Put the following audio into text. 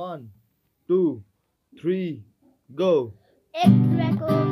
One, two, three, go. record.